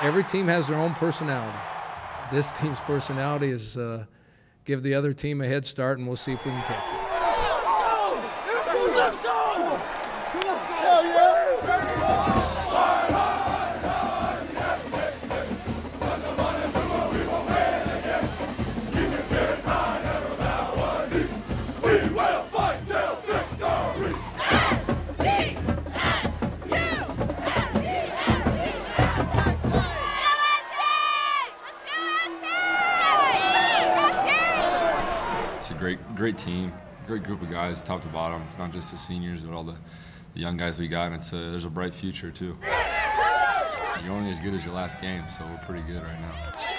every team has their own personality. This team's personality is uh, give the other team a head start, and we'll see if we can catch it. It's a great, great team, great group of guys, top to bottom. Not just the seniors, but all the, the young guys we got. And it's a, there's a bright future too. You're only as good as your last game, so we're pretty good right now.